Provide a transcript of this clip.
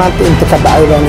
maanta inta ka dhacay baan